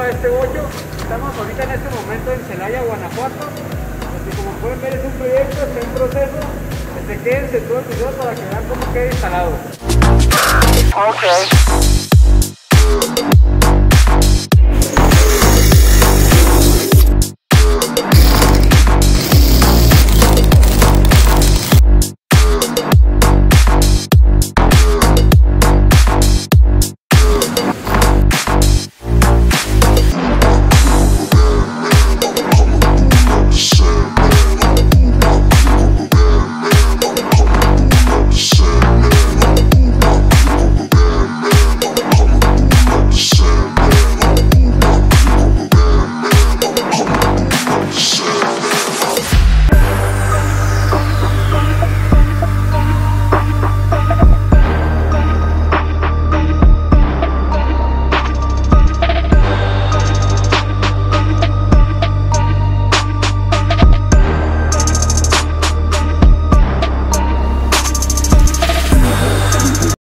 a este hoyo. Estamos ahorita en este momento en Celaya, Guanajuato. Así como pueden ver es un proyecto, está en proceso. Desde quédense todo el video para que vean cómo queda instalado. Okay.